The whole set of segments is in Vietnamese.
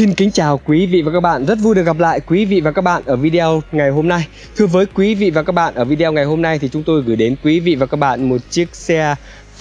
Xin kính chào quý vị và các bạn, rất vui được gặp lại quý vị và các bạn ở video ngày hôm nay. Thưa với quý vị và các bạn, ở video ngày hôm nay thì chúng tôi gửi đến quý vị và các bạn một chiếc xe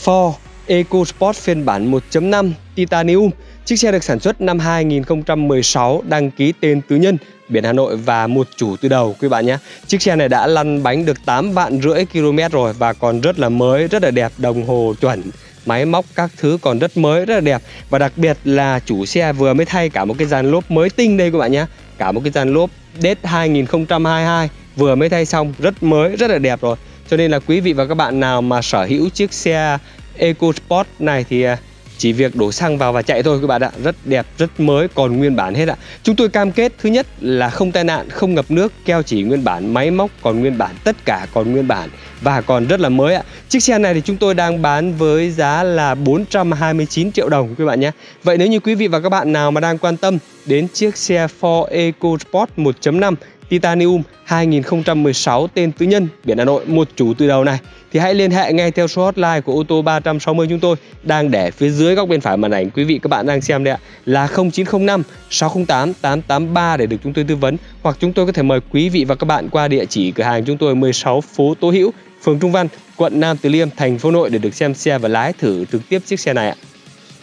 Ford EcoSport phiên bản 1.5 Titanium. Chiếc xe được sản xuất năm 2016, đăng ký tên tư nhân, biển Hà Nội và một chủ từ đầu quý bạn nhé. Chiếc xe này đã lăn bánh được 8 vạn rưỡi km rồi và còn rất là mới, rất là đẹp, đồng hồ chuẩn máy móc các thứ còn rất mới, rất là đẹp. Và đặc biệt là chủ xe vừa mới thay cả một cái dàn lốp mới tinh đây các bạn nhé. Cả một cái dàn lốp Date 2022 vừa mới thay xong, rất mới, rất là đẹp rồi. Cho nên là quý vị và các bạn nào mà sở hữu chiếc xe EcoSport này thì à, chỉ việc đổ xăng vào và chạy thôi các bạn ạ. Rất đẹp, rất mới, còn nguyên bản hết ạ. Chúng tôi cam kết, thứ nhất là không tai nạn, không ngập nước, keo chỉ nguyên bản, máy móc còn nguyên bản, tất cả còn nguyên bản và còn rất là mới ạ. Chiếc xe này thì chúng tôi đang bán với giá là 429 triệu đồng các bạn nhé. Vậy nếu như quý vị và các bạn nào mà đang quan tâm đến chiếc xe Ford EcoSport 1.5 Titanium 2016 tên tư nhân biển Hà Nội một chủ từ đầu này thì hãy liên hệ ngay theo số hotline của ô tô 360 chúng tôi đang để phía dưới góc bên phải màn ảnh quý vị các bạn đang xem đây ạ là 0905 608 883 để được chúng tôi tư vấn hoặc chúng tôi có thể mời quý vị và các bạn qua địa chỉ cửa hàng chúng tôi 16 phố Tố Hữu, phường Trung Văn, quận Nam Từ Liêm, thành phố Nội để được xem xe và lái thử trực tiếp chiếc xe này ạ.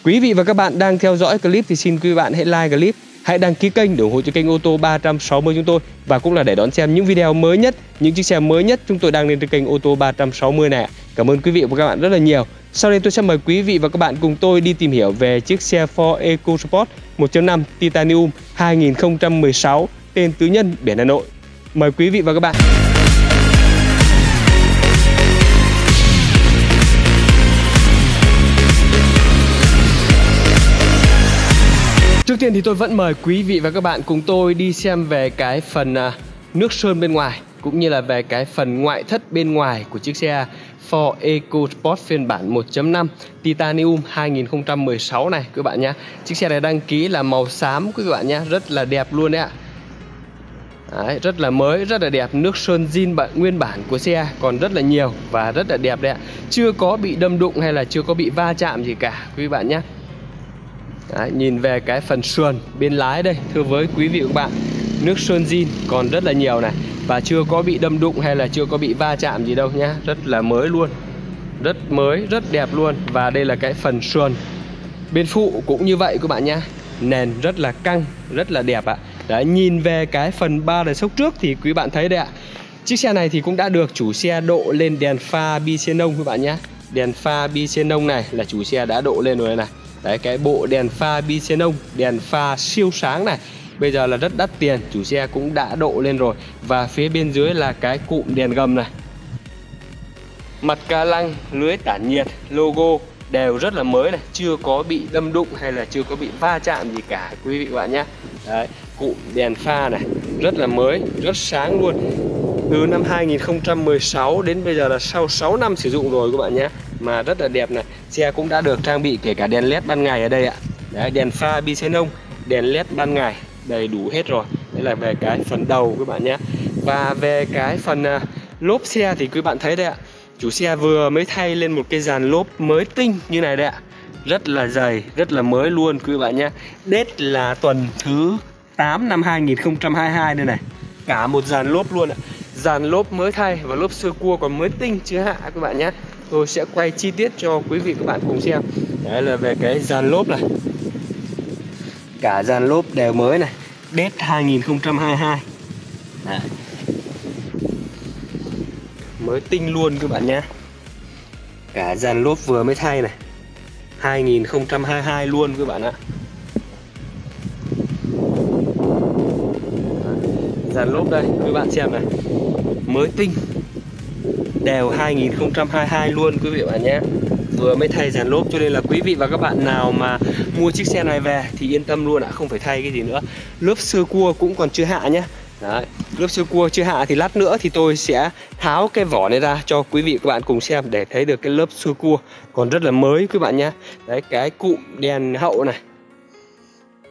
Quý vị và các bạn đang theo dõi clip thì xin quý bạn hãy like clip Hãy đăng ký kênh để ủng hộ cho kênh ô tô 360 chúng tôi và cũng là để đón xem những video mới nhất, những chiếc xe mới nhất chúng tôi đang lên trên kênh ô tô 360 này. Cảm ơn quý vị và các bạn rất là nhiều. Sau đây tôi sẽ mời quý vị và các bạn cùng tôi đi tìm hiểu về chiếc xe Ford EcoSport 1.5 Titanium 2016 tên tứ nhân biển Hà Nội. Mời quý vị và các bạn. Trước tiên thì tôi vẫn mời quý vị và các bạn cùng tôi đi xem về cái phần à, nước sơn bên ngoài cũng như là về cái phần ngoại thất bên ngoài của chiếc xe Ford EcoSport phiên bản 1.5 Titanium 2016 này các bạn nhé. Chiếc xe này đăng ký là màu xám quý bạn nhé, rất là đẹp luôn đấy ạ. Đấy, rất là mới, rất là đẹp Nước sơn zin bản, nguyên bản của xe còn rất là nhiều và rất là đẹp đấy ạ Chưa có bị đâm đụng hay là chưa có bị va chạm gì cả quý bạn nhé Đấy, nhìn về cái phần sườn bên lái đây thưa với quý vị và các bạn. Nước sơn zin còn rất là nhiều này và chưa có bị đâm đụng hay là chưa có bị va chạm gì đâu nhá. Rất là mới luôn rất mới rất đẹp luôn. Và đây là cái phần sườn bên phụ cũng như vậy các bạn nhá. Nền rất là căng rất là đẹp ạ. Đấy, nhìn về cái phần ba đời sốc trước thì quý bạn thấy đây ạ. Chiếc xe này thì cũng đã được chủ xe độ lên đèn pha bi xenon các bạn nhá. Đèn pha bi xenon này là chủ xe đã độ lên rồi này. Đấy cái bộ đèn pha bi xenon Đèn pha siêu sáng này. Bây giờ là rất đắt tiền Chủ xe cũng đã độ lên rồi. Và phía bên dưới là cái cụm đèn gầm này. Mặt ca lăng, lưới tản nhiệt, logo đều rất là mới này. Chưa có bị đâm đụng hay là chưa có bị va chạm gì cả quý vị bạn nhé. Đấy, cụm đèn pha này rất là mới, rất sáng luôn. Từ năm 2016 đến bây giờ là sau 6 năm sử dụng rồi các bạn nhé mà rất là đẹp này. Xe cũng đã được trang bị kể cả đèn led ban ngày ở đây ạ. Đấy đèn pha bi xenon đèn led ban ngày đầy đủ hết rồi. Đây là về cái phần đầu các bạn nhé. Và về cái phần uh, lốp xe thì quý bạn thấy đây ạ. Chủ xe vừa mới thay lên một cái dàn lốp mới tinh như này đây ạ. Rất là dày rất là mới luôn quý bạn nhé. Đết là tuần thứ 8 năm 2022 đây này. Cả một dàn lốp luôn ạ. Dàn lốp mới thay và lốp sơ cua còn mới tinh chưa hạ các bạn nhé tôi sẽ quay chi tiết cho quý vị các bạn cùng xem. Đấy là về cái dàn lốp này. Cả dàn lốp đều mới này. Đét 2022 đấy. mới tinh luôn các bạn nhé. Cả dàn lốp vừa mới thay này. 2022 luôn các bạn ạ. Dàn lốp đây, các bạn xem này. Mới tinh đều 2022 luôn quý vị bạn nhé. Vừa mới thay dàn lốp cho nên là quý vị và các bạn nào mà mua chiếc xe này về thì yên tâm luôn ạ không phải thay cái gì nữa. Lớp sơ cua cũng còn chưa hạ nhé. Đấy, lớp sơ cua chưa hạ thì lát nữa thì tôi sẽ tháo cái vỏ này ra cho quý vị các bạn cùng xem để thấy được cái lớp sơ cua còn rất là mới quý bạn nhé. Đấy cái cụm đèn hậu này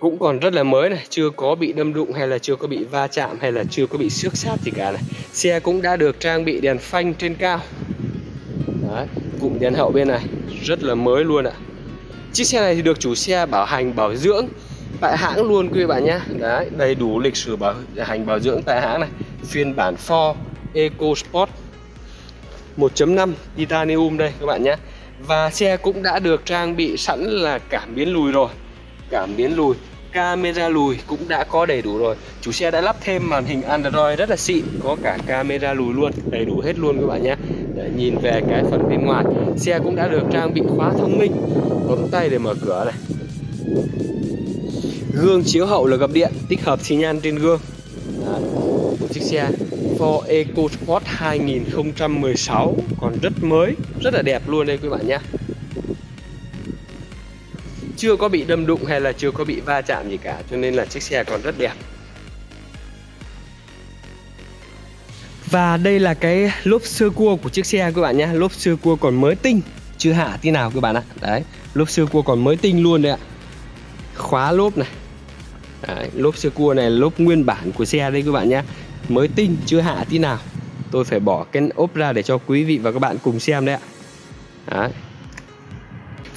cũng còn rất là mới này chưa có bị đâm đụng hay là chưa có bị va chạm hay là chưa có bị xước sát gì cả này. Xe cũng đã được trang bị đèn phanh trên cao. Đấy, cụm đèn hậu bên này rất là mới luôn ạ. Chiếc xe này thì được chủ xe bảo hành bảo dưỡng tại hãng luôn quý bạn nhé. Đấy đầy đủ lịch sử bảo hành bảo dưỡng tại hãng này. Phiên bản Ford EcoSport 1.5 titanium đây các bạn nhé. Và xe cũng đã được trang bị sẵn là cảm biến lùi rồi. Cảm biến lùi camera lùi cũng đã có đầy đủ rồi. Chủ xe đã lắp thêm màn hình Android rất là xịn, có cả camera lùi luôn, đầy đủ hết luôn các bạn nhé. Để nhìn về cái phần bên ngoài, xe cũng đã được trang bị khóa thông minh, bấm tay để mở cửa này. Gương chiếu hậu là gập điện, tích hợp xi nhan trên gương. Đấy. chiếc xe Ford EcoSport 2016 còn rất mới, rất là đẹp luôn đây quý bạn nhé chưa có bị đâm đụng hay là chưa có bị va chạm gì cả cho nên là chiếc xe còn rất đẹp. Và đây là cái lốp sơ cua của chiếc xe các bạn nhé. Lốp sơ cua còn mới tinh chưa hạ tí nào các bạn ạ. Đấy lốp sơ cua còn mới tinh luôn đấy ạ. Khóa lốp này. Đấy, lốp sơ cua này lốp nguyên bản của xe đây các bạn nhé. Mới tinh chưa hạ tí nào. Tôi phải bỏ cái ốp ra để cho quý vị và các bạn cùng xem đấy ạ. Đấy.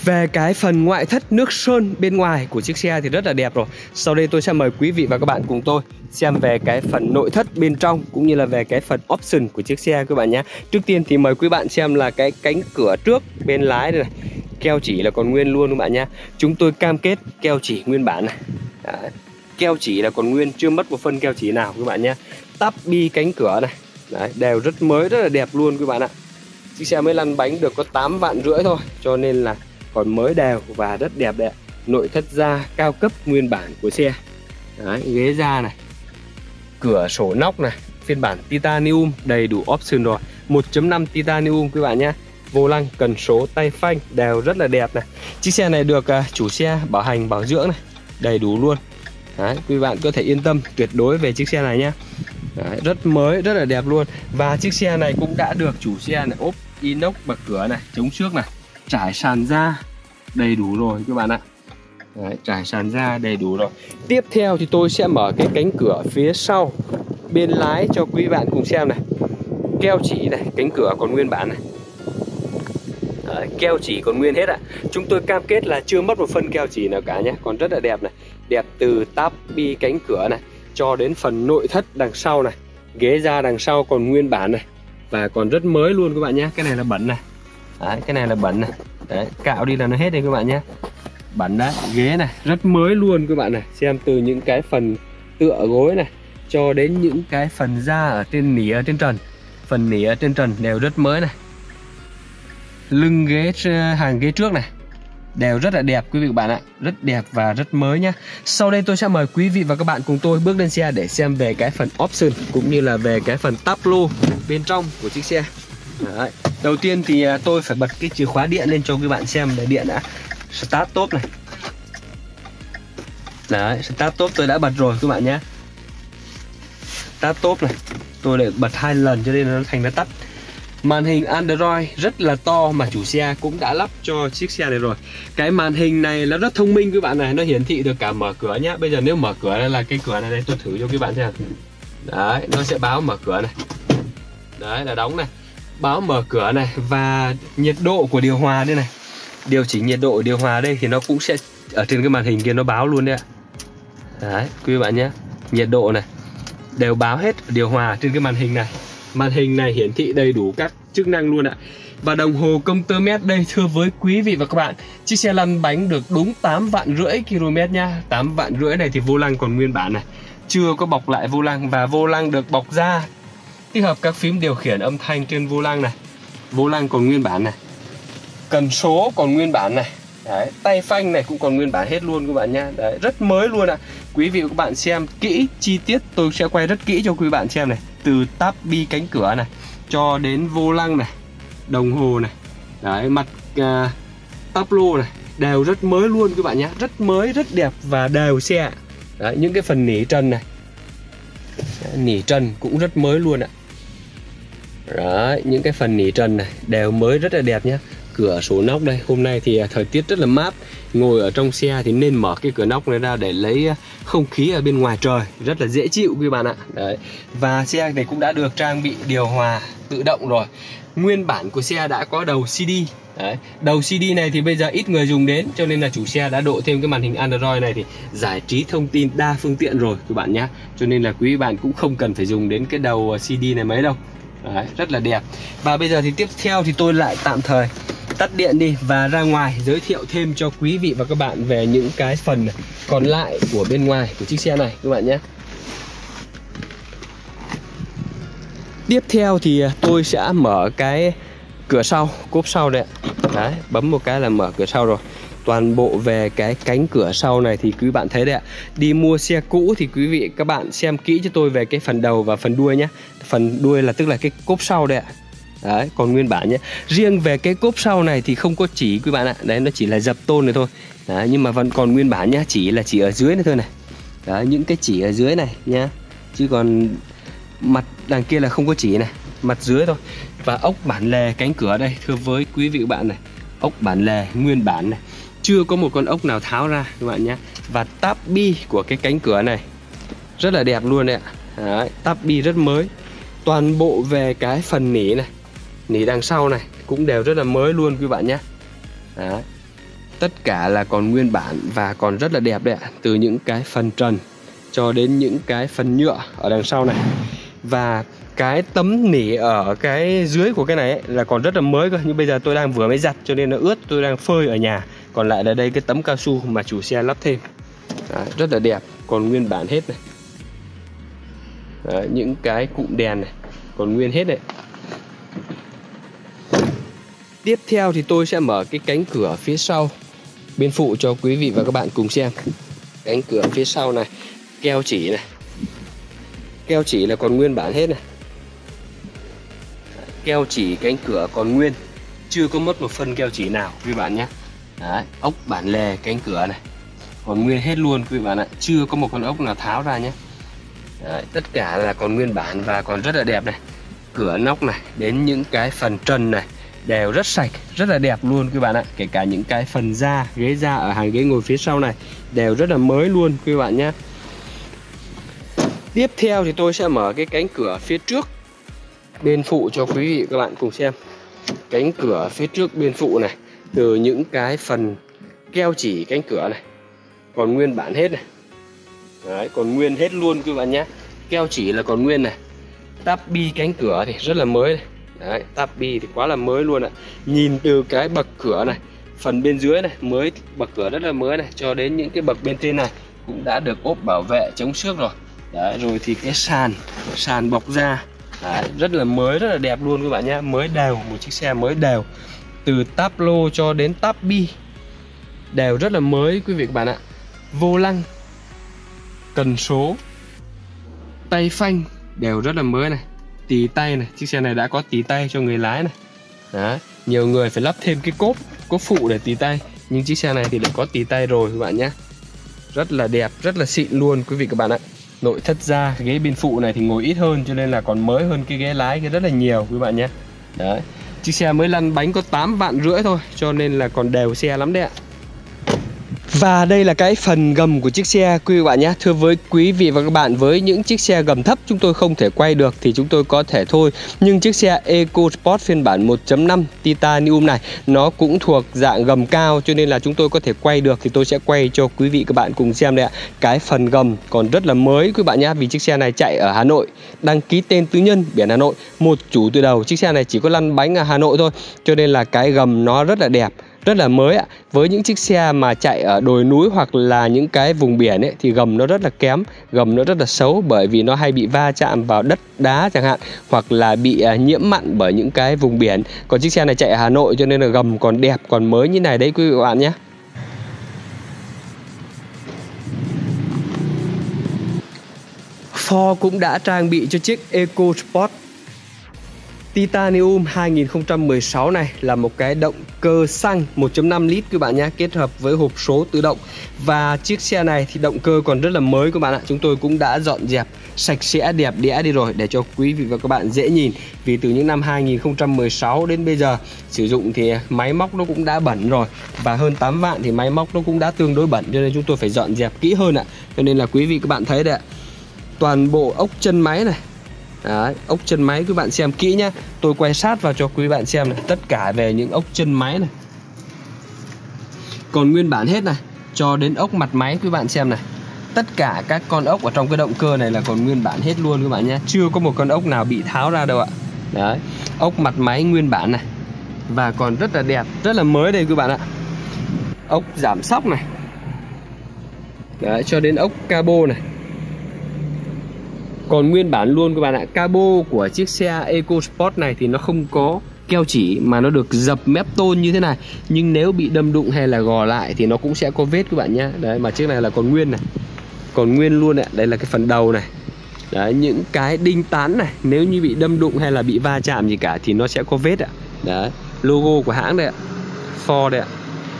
Về cái phần ngoại thất nước sơn bên ngoài của chiếc xe thì rất là đẹp rồi. Sau đây tôi sẽ mời quý vị và các bạn cùng tôi xem về cái phần nội thất bên trong Cũng như là về cái phần option của chiếc xe các bạn nhé. Trước tiên thì mời quý bạn xem là cái cánh cửa trước bên lái này. Keo chỉ là còn nguyên luôn các bạn nhé. Chúng tôi cam kết keo chỉ nguyên bản này. Đấy. Keo chỉ là còn nguyên chưa mất một phân keo chỉ nào các bạn nhé. Tắp bi cánh cửa này. Đấy, đều rất mới rất là đẹp luôn các bạn ạ. Chiếc xe mới lăn bánh được có 8 vạn rưỡi thôi Cho nên là còn mới đều và rất đẹp đấy nội thất da cao cấp nguyên bản của xe. Đấy, ghế da này cửa sổ nóc này phiên bản titanium đầy đủ option rồi. 1.5 titanium quý bạn nhé. Vô lăng cần số tay phanh đều rất là đẹp này. Chiếc xe này được à, chủ xe bảo hành bảo dưỡng này. Đầy đủ luôn. Đấy, quý bạn có thể yên tâm tuyệt đối về chiếc xe này nhé. Đấy, rất mới rất là đẹp luôn. Và chiếc xe này cũng đã được chủ xe này ốp inox bậc cửa này chống xước này trải sàn ra đầy đủ rồi các bạn ạ. Đấy, trải sàn ra đầy đủ rồi. Tiếp theo thì tôi sẽ mở cái cánh cửa phía sau. Bên lái cho quý bạn cùng xem này. Keo chỉ này cánh cửa còn nguyên bản này. Đấy, keo chỉ còn nguyên hết ạ. Chúng tôi cam kết là chưa mất một phân keo chỉ nào cả nhé. Còn rất là đẹp này. Đẹp từ táp bi cánh cửa này cho đến phần nội thất đằng sau này. Ghế da đằng sau còn nguyên bản này. Và còn rất mới luôn các bạn nhé. Cái này là bẩn này đấy, cái này là bẩn này. Đấy, cạo đi là nó hết đây các bạn nhé. Bẩn đấy ghế này rất mới luôn các bạn này. Xem từ những cái phần tựa gối này cho đến những cái phần da ở trên nỉ ở trên trần. Phần nỉ ở trên trần đều rất mới này. Lưng ghế ờ, hàng ghế trước này đều rất là đẹp quý vị và bạn ạ. Rất đẹp và rất mới nhá. Sau đây tôi sẽ mời quý vị và các bạn cùng tôi bước lên xe để xem về cái phần option cũng như là về cái phần tắp lô bên trong của chiếc xe. Đấy. Đầu tiên thì à, tôi phải bật cái chìa khóa điện lên cho các bạn xem để điện đã Start top này. Đấy, start top tôi đã bật rồi các bạn nhé. Start top này Tôi lại bật hai lần cho nên nó thành nó tắt. Màn hình Android rất là to mà chủ xe cũng đã lắp cho chiếc xe này rồi. Cái màn hình này nó rất thông minh các bạn này Nó hiển thị được cả mở cửa nhá. Bây giờ nếu mở cửa đây là cái cửa này đây tôi thử cho các bạn xem. Đấy, nó sẽ báo mở cửa này. Đấy là đóng này báo mở cửa này và nhiệt độ của điều hòa đây này. Điều chỉnh nhiệt độ, điều hòa đây thì nó cũng sẽ ở trên cái màn hình kia nó báo luôn đấy ạ. Đấy, quý bạn nhé. Nhiệt độ này đều báo hết điều hòa trên cái màn hình này. Màn hình này hiển thị đầy đủ các chức năng luôn ạ. Và đồng hồ công tơ mét đây, thưa với quý vị và các bạn, chiếc xe lăn bánh được đúng 8 vạn rưỡi km nha. 8 vạn rưỡi này thì vô lăng còn nguyên bản này. Chưa có bọc lại vô lăng và vô lăng được bọc da tích hợp các phím điều khiển âm thanh trên vô lăng này. Vô lăng còn nguyên bản này. Cần số còn nguyên bản này. Đấy, tay phanh này cũng còn nguyên bản hết luôn các bạn nhá. Đấy, rất mới luôn ạ. À. Quý vị và các bạn xem kỹ chi tiết Tôi sẽ quay rất kỹ cho quý bạn xem này. Từ táp bi cánh cửa này Cho đến vô lăng này Đồng hồ này. Đấy, mặt à, uh, táp lô này Đều rất mới luôn các bạn nhé Rất mới, rất đẹp và đều xe Đấy, những cái phần nỉ trần này. Nỉ trần cũng rất mới luôn ạ đó những cái phần nỉ trần này đều mới rất là đẹp nhé cửa sổ nóc đây, hôm nay thì à, thời tiết rất là mát ngồi ở trong xe thì nên mở cái cửa nóc này ra để lấy à, không khí ở bên ngoài trời, rất là dễ chịu quý bạn ạ đấy, và xe này cũng đã được trang bị điều hòa tự động rồi nguyên bản của xe đã có đầu CD Đấy. Đầu CD này thì bây giờ ít người dùng đến, cho nên là chủ xe đã độ thêm cái màn hình Android này thì giải trí thông tin đa phương tiện rồi, các bạn nhé. Cho nên là quý bạn cũng không cần phải dùng đến cái đầu à, CD này mấy đâu. Đấy, rất là đẹp. Và bây giờ thì tiếp theo thì tôi lại tạm thời tắt điện đi và ra ngoài giới thiệu thêm cho quý vị và các bạn về những cái phần còn lại của bên ngoài của chiếc xe này các bạn nhé. Tiếp theo thì à, tôi sẽ mở cái cửa sau, cốp sau đây Đấy, bấm một cái là mở cửa sau rồi toàn bộ về cái cánh cửa sau này thì quý bạn thấy đấy ạ. Đi mua xe cũ thì quý vị các bạn xem kỹ cho tôi về cái phần đầu và phần đuôi nhé. Phần đuôi là tức là cái cốp sau đấy, ạ. Đấy còn nguyên bản nhé. Riêng về cái cốp sau này thì không có chỉ quý bạn ạ. Đấy nó chỉ là dập tôn này thôi. Đấy, nhưng mà vẫn còn nguyên bản nhá chỉ là chỉ ở dưới này thôi này. Đấy những cái chỉ ở dưới này nhá. Chứ còn mặt đằng kia là không có chỉ này. Mặt dưới thôi. Và ốc bản lề cánh cửa đây thưa với quý vị bạn này. Ốc bản lề nguyên bản này chưa có một con ốc nào tháo ra các bạn nhé. Và táp bi của cái cánh cửa này rất là đẹp luôn đấy ạ. Đấy, táp bi rất mới. Toàn bộ về cái phần nỉ này nỉ đằng sau này cũng đều rất là mới luôn quý bạn nhé. Đấy. tất cả là còn nguyên bản và còn rất là đẹp đấy ạ. Từ những cái phần trần cho đến những cái phần nhựa ở đằng sau này. Và cái tấm nỉ ở cái dưới của cái này ấy, là còn rất là mới cơ. Nhưng bây giờ tôi đang vừa mới giặt cho nên nó ướt tôi đang phơi ở nhà còn lại là đây cái tấm cao su mà chủ xe lắp thêm. Đấy, rất là đẹp. Còn nguyên bản hết này. Đấy, những cái cụm đèn này. Còn nguyên hết này. Tiếp theo thì tôi sẽ mở cái cánh cửa phía sau. Bên phụ cho quý vị và các bạn cùng xem. Cánh cửa phía sau này. Keo chỉ này. Keo chỉ là còn nguyên bản hết này. Keo chỉ cánh cửa còn nguyên. Chưa có mất một phân keo chỉ nào quý bạn nhé. Đấy, ốc bản lề cánh cửa này. Còn nguyên hết luôn quý bạn ạ. Chưa có một con ốc nào tháo ra nhé. Đấy, tất cả là còn nguyên bản và còn rất là đẹp này. Cửa nóc này đến những cái phần trần này đều rất sạch rất là đẹp luôn quý bạn ạ. Kể cả những cái phần da ghế da ở hàng ghế ngồi phía sau này đều rất là mới luôn quý bạn nhé. Tiếp theo thì tôi sẽ mở cái cánh cửa phía trước bên phụ cho quý vị các bạn cùng xem. Cánh cửa phía trước bên phụ này từ những cái phần keo chỉ cánh cửa này còn nguyên bản hết này. Đấy, còn nguyên hết luôn các bạn nhé. Keo chỉ là còn nguyên này. Táp bi cánh cửa thì rất là mới này. Đấy, táp bi thì quá là mới luôn ạ. Nhìn từ cái bậc cửa này phần bên dưới này mới bậc cửa rất là mới này cho đến những cái bậc bên trên này cũng đã được ốp bảo vệ chống xước rồi. Đấy, rồi thì cái sàn sàn bọc da. Đấy, rất là mới rất là đẹp luôn các bạn nhé. Mới đều một chiếc xe mới đều từ tablo cho đến tabby đều rất là mới, quý vị các bạn ạ. Vô lăng, cần số, tay phanh đều rất là mới này. Tì tay này, chiếc xe này đã có tì tay cho người lái này. Đó nhiều người phải lắp thêm cái cốp cốp phụ để tì tay. Nhưng chiếc xe này thì đã có tì tay rồi, các bạn nhé. Rất là đẹp, rất là xịn luôn, quý vị các bạn ạ. Nội thất da ghế bên phụ này thì ngồi ít hơn, cho nên là còn mới hơn cái ghế lái cái rất là nhiều, quý bạn nhé. Đấy chiếc xe mới lăn bánh có 8 vạn rưỡi thôi, cho nên là còn đều xe lắm đấy ạ và đây là cái phần gầm của chiếc xe, quý vị bạn nhé. Thưa với quý vị và các bạn, với những chiếc xe gầm thấp, chúng tôi không thể quay được thì chúng tôi có thể thôi. Nhưng chiếc xe EcoSport phiên bản 1.5 Titanium này, nó cũng thuộc dạng gầm cao, cho nên là chúng tôi có thể quay được thì tôi sẽ quay cho quý vị các bạn cùng xem đây ạ. Cái phần gầm còn rất là mới, quý bạn nhé, vì chiếc xe này chạy ở Hà Nội. Đăng ký tên tư nhân, biển Hà Nội, Một chủ từ đầu. Chiếc xe này chỉ có lăn bánh ở Hà Nội thôi, Cho nên là cái gầm nó rất là đẹp rất là mới ạ. Với những chiếc xe mà chạy ở đồi núi hoặc là những cái vùng biển ấy, thì gầm nó rất là kém, gầm nó rất là xấu bởi vì nó hay bị va chạm vào đất đá chẳng hạn, hoặc là bị à, nhiễm mặn bởi những cái vùng biển. Còn chiếc xe này chạy ở Hà Nội cho nên là gầm còn đẹp, còn mới như này đấy quý vị các bạn nhé. Ford cũng đã trang bị cho chiếc EcoSport Titanium 2016 này là một cái động cơ xăng 1.5 lít các bạn nhé kết hợp với hộp số tự động. Và chiếc xe này thì động cơ còn rất là mới các bạn ạ, chúng tôi cũng đã dọn dẹp, sạch sẽ, đẹp đẽ đi rồi để cho quý vị và các bạn dễ nhìn. Vì từ những năm 2016 đến bây giờ, sử dụng thì máy móc nó cũng đã bẩn rồi và hơn 8 vạn thì máy móc nó cũng đã tương đối bẩn cho nên chúng tôi phải dọn dẹp kỹ hơn ạ. Cho nên là quý vị các bạn thấy đấy ạ, toàn bộ ốc chân máy này Đấy, ốc chân máy quý bạn xem kỹ nhá. Tôi quay sát vào cho quý bạn xem này. Tất cả về những ốc chân máy này. Còn nguyên bản hết này Cho đến ốc mặt máy quý bạn xem này. Tất cả các con ốc ở trong cái động cơ này là còn nguyên bản hết luôn các bạn nhé. Chưa có một con ốc nào bị tháo ra đâu ạ. Đấy Ốc mặt máy nguyên bản này. Và còn rất là đẹp Rất là mới đây các bạn ạ. Ốc giảm sóc này. Đấy, cho đến ốc cabo này còn nguyên bản luôn các bạn ạ Cabo của chiếc xe EcoSport này thì nó không có keo chỉ mà nó được dập mép tôn như thế này. Nhưng nếu bị đâm đụng hay là gò lại thì nó cũng sẽ có vết các bạn nhé đấy mà chiếc này là còn nguyên này. Còn nguyên luôn ạ. Đây là cái phần đầu này. Đấy những cái đinh tán này nếu như bị đâm đụng hay là bị va chạm gì cả thì nó sẽ có vết ạ. Đấy logo của hãng đây ạ. Ford đây ạ.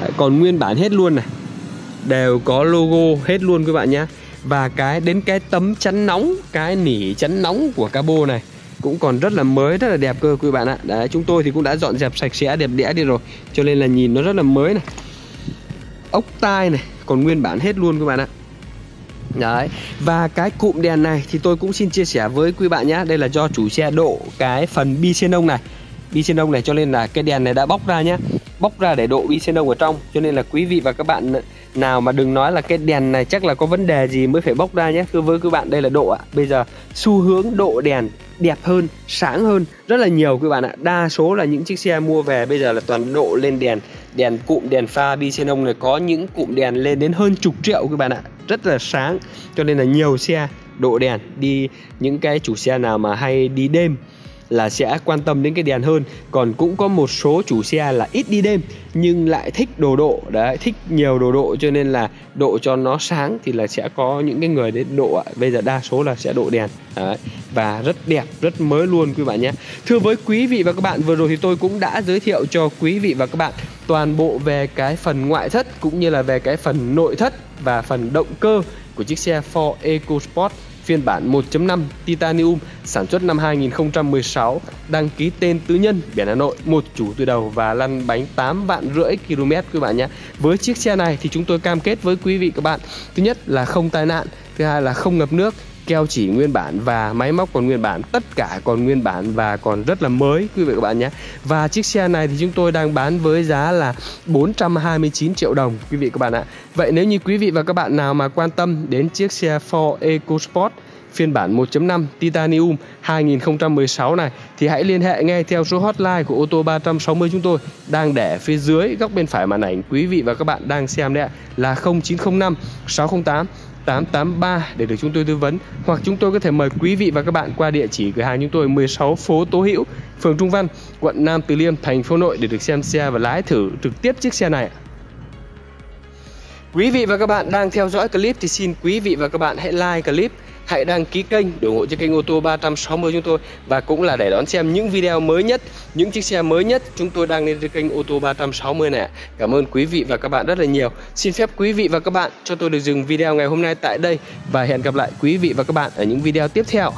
Đấy, còn nguyên bản hết luôn này. Đều có logo hết luôn các bạn nhé và cái đến cái tấm chắn nóng, cái nỉ chắn nóng của cabo này cũng còn rất là mới, rất là đẹp cơ quý bạn ạ. Đấy, chúng tôi thì cũng đã dọn dẹp sạch sẽ, đẹp đẽ đi rồi. Cho nên là nhìn nó rất là mới này. Ốc tai này, còn nguyên bản hết luôn các bạn ạ. Đấy, Và cái cụm đèn này thì tôi cũng xin chia sẻ với quý bạn nhé Đây là do chủ xe độ cái phần bi xenon này. Bi xenon này cho nên là cái đèn này đã bóc ra nhé Bóc ra để độ bi xenon ở trong. Cho nên là quý vị và các bạn nào mà đừng nói là cái đèn này chắc là có vấn đề gì mới phải bóc ra nhé. Thưa với các bạn, đây là độ ạ. Bây giờ, xu hướng độ đèn đẹp hơn, sáng hơn rất là nhiều các bạn ạ. Đa số là những chiếc xe mua về bây giờ là toàn độ lên đèn đèn cụm, đèn pha bi xenon này, có những cụm đèn lên đến hơn chục triệu các bạn ạ. Rất là sáng, cho nên là nhiều xe độ đèn. Đi những cái chủ xe nào mà hay đi đêm là sẽ quan tâm đến cái đèn hơn. Còn cũng có một số chủ xe là ít đi đêm, nhưng lại thích đồ độ. Đấy, thích nhiều đồ độ, cho nên là độ cho nó sáng thì là sẽ có những cái người đến độ bây giờ đa số là sẽ độ đèn. Đấy. và rất đẹp, rất mới luôn quý bạn nhé. Thưa với quý vị và các bạn, vừa rồi thì tôi cũng đã giới thiệu cho quý vị và các bạn toàn bộ về cái phần ngoại thất cũng như là về cái phần nội thất và phần động cơ của chiếc xe Ford EcoSport phiên bản 1.5 Titanium sản xuất năm 2016 đăng ký tên tư nhân, biển Hà Nội, một chủ từ đầu và lăn bánh 8 vạn rưỡi km quý bạn nhé. Với chiếc xe này thì chúng tôi cam kết với quý vị các bạn, thứ nhất là không tai nạn, thứ hai là không ngập nước keo chỉ nguyên bản và máy móc còn nguyên bản, tất cả còn nguyên bản và còn rất là mới, quý vị các bạn nhé. Và chiếc xe này thì chúng tôi đang bán với giá là 429 triệu đồng, quý vị các bạn ạ. Vậy nếu như quý vị và các bạn nào mà quan tâm đến chiếc xe Ford EcoSport phiên bản 1.5 Titanium 2016 này, thì hãy liên hệ ngay theo số hotline của ô tô 360 chúng tôi đang để phía dưới góc bên phải màn ảnh quý vị và các bạn đang xem đấy ạ, là 0905 608 883 để được chúng tôi tư vấn hoặc chúng tôi có thể mời quý vị và các bạn qua địa chỉ cửa hàng chúng tôi 16 phố Tố Hữu, phường Trung Văn, quận Nam Từ Liêm, thành phố Nội để được xem xe và lái thử trực tiếp chiếc xe này. Quý vị và các bạn đang theo dõi clip thì xin quý vị và các bạn hãy like clip hãy đăng ký kênh để ủng hộ cho kênh ô tô 360 chúng tôi và cũng là để đón xem những video mới nhất, những chiếc xe mới nhất chúng tôi đang lên trên kênh ô tô 360 này. Cảm ơn quý vị và các bạn rất là nhiều. Xin phép quý vị và các bạn cho tôi được dừng video ngày hôm nay tại đây và hẹn gặp lại quý vị và các bạn ở những video tiếp theo.